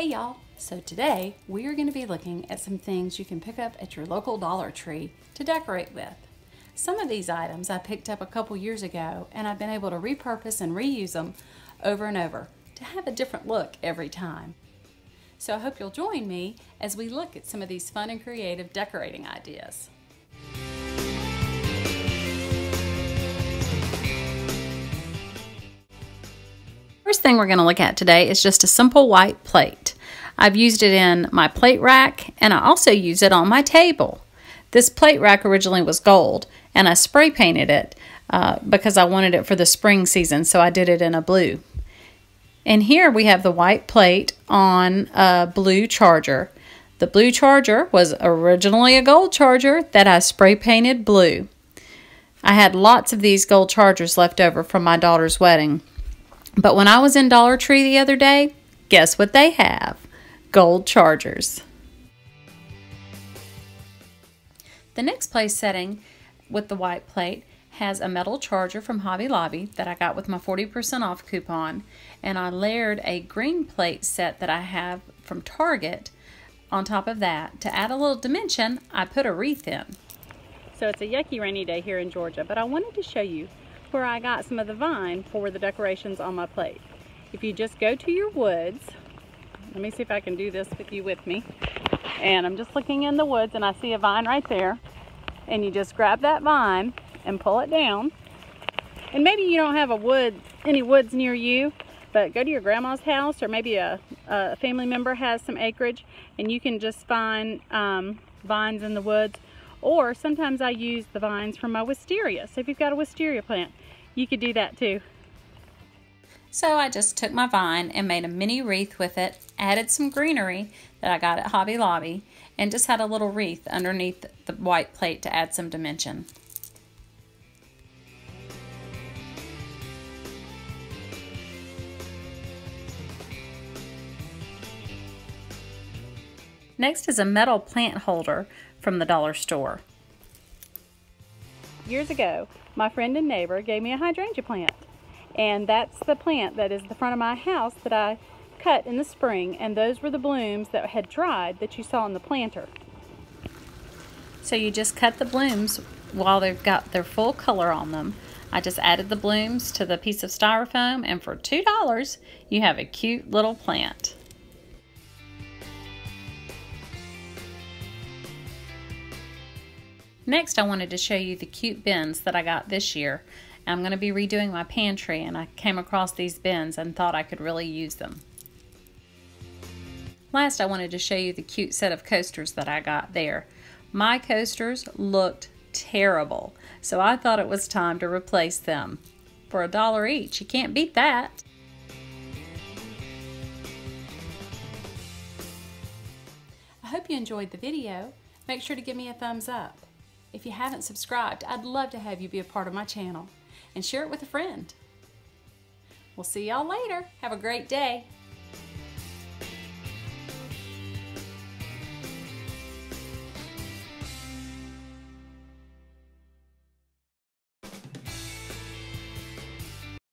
Hey y'all! So today we are going to be looking at some things you can pick up at your local Dollar Tree to decorate with. Some of these items I picked up a couple years ago and I've been able to repurpose and reuse them over and over to have a different look every time. So I hope you'll join me as we look at some of these fun and creative decorating ideas. First thing we're going to look at today is just a simple white plate. I've used it in my plate rack and I also use it on my table. This plate rack originally was gold and I spray painted it uh, because I wanted it for the spring season so I did it in a blue. And here we have the white plate on a blue charger. The blue charger was originally a gold charger that I spray painted blue. I had lots of these gold chargers left over from my daughter's wedding. But when I was in Dollar Tree the other day, guess what they have? Gold chargers. The next place setting with the white plate has a metal charger from Hobby Lobby that I got with my 40% off coupon. And I layered a green plate set that I have from Target on top of that. To add a little dimension, I put a wreath in. So it's a yucky rainy day here in Georgia, but I wanted to show you where I got some of the vine for the decorations on my plate. If you just go to your woods, let me see if I can do this with you with me. And I'm just looking in the woods and I see a vine right there. And you just grab that vine and pull it down. And maybe you don't have a wood, any woods near you, but go to your grandma's house or maybe a, a family member has some acreage and you can just find um, vines in the woods or sometimes I use the vines from my wisteria. So if you've got a wisteria plant, you could do that too. So I just took my vine and made a mini wreath with it, added some greenery that I got at Hobby Lobby, and just had a little wreath underneath the white plate to add some dimension. Next is a metal plant holder from the dollar store. Years ago, my friend and neighbor gave me a hydrangea plant. And that's the plant that is the front of my house that I cut in the spring. And those were the blooms that had dried that you saw in the planter. So you just cut the blooms while they've got their full color on them. I just added the blooms to the piece of styrofoam and for $2 you have a cute little plant. Next, I wanted to show you the cute bins that I got this year. I'm going to be redoing my pantry and I came across these bins and thought I could really use them. Last, I wanted to show you the cute set of coasters that I got there. My coasters looked terrible, so I thought it was time to replace them. For a dollar each, you can't beat that. I hope you enjoyed the video. Make sure to give me a thumbs up. If you haven't subscribed, I'd love to have you be a part of my channel and share it with a friend. We'll see y'all later. Have a great day.